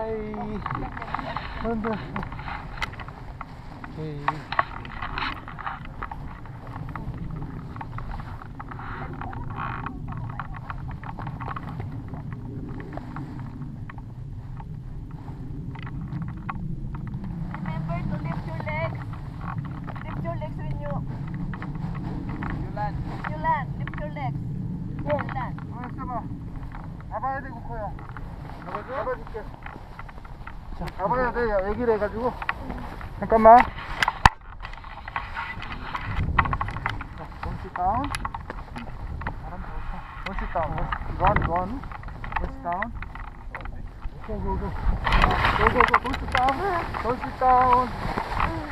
하이. 흔들. 오케이. 자, 잡아야 돼, 야, 얘기를 해가지고. 잠깐만. 자, one sit down. 바람 좋다. One sit down. One, one, one. One sit down. Go, go, go. Go, go, go. Don't sit down. Don't sit down.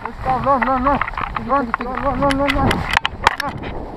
Don't sit down. Run, run, run. Run, run, run, run, run, run.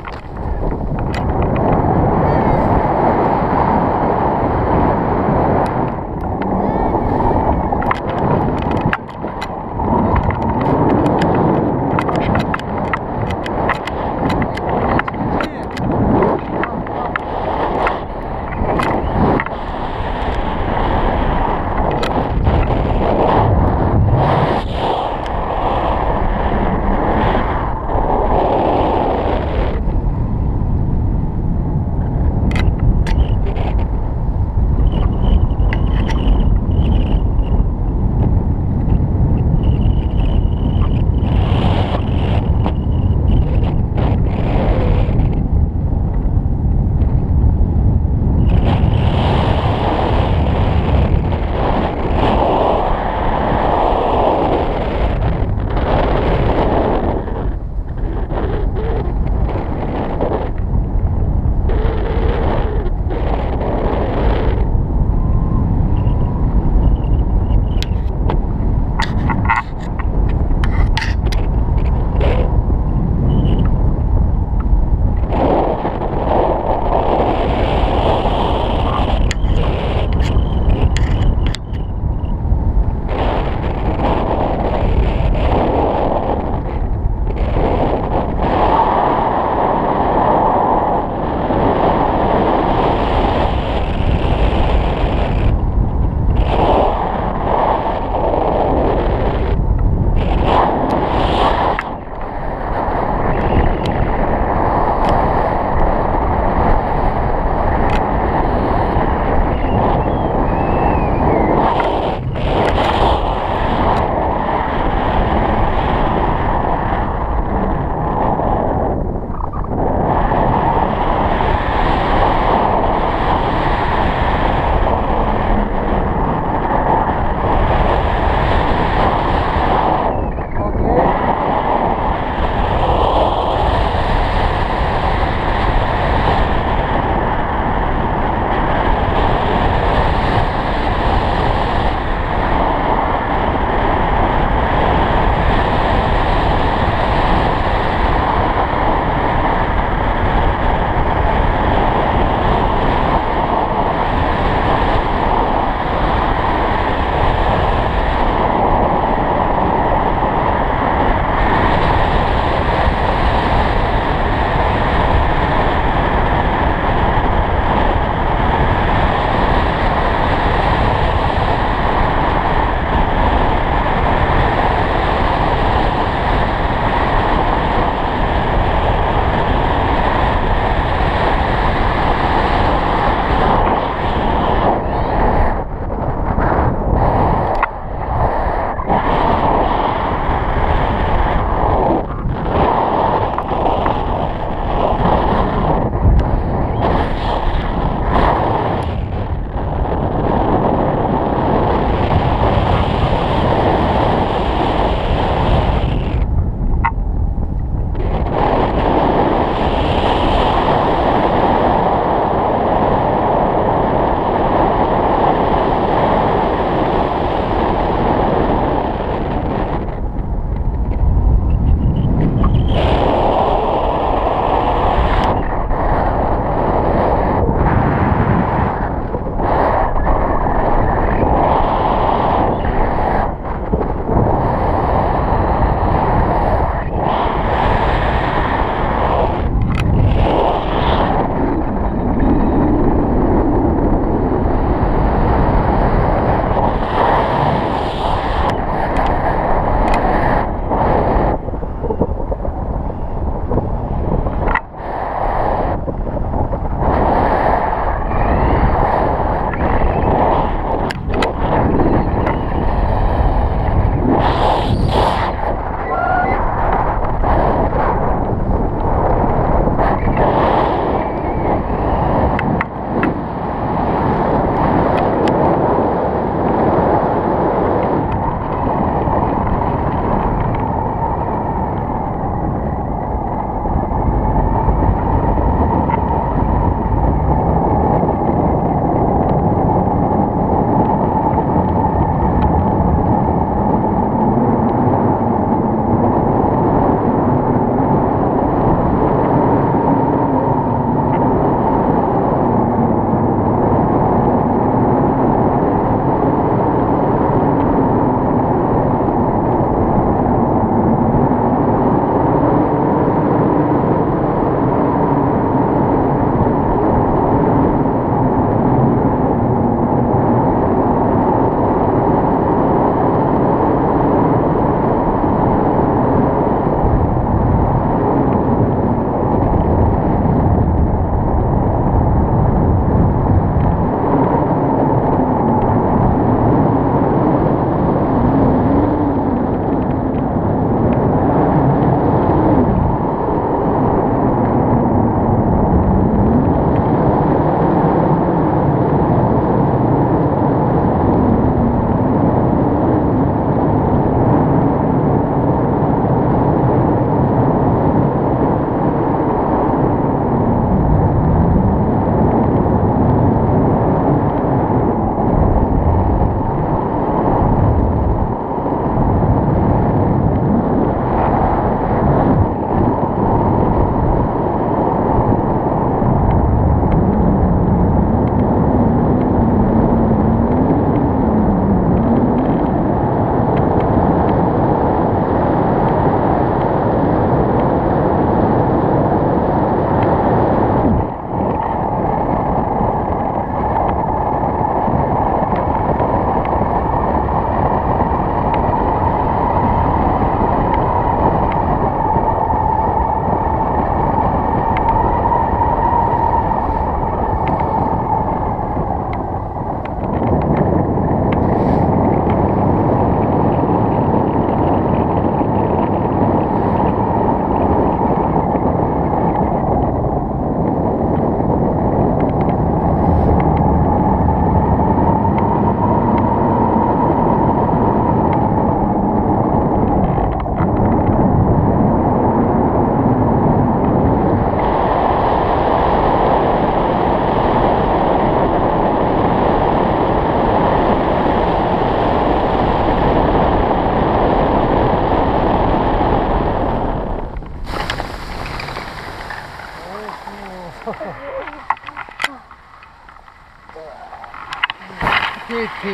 피피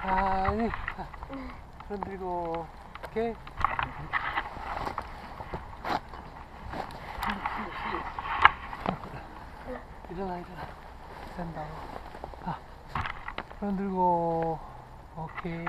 아니 흔들고 오케이 일어나 일어나. 된다고. 아 흔들고 오케이.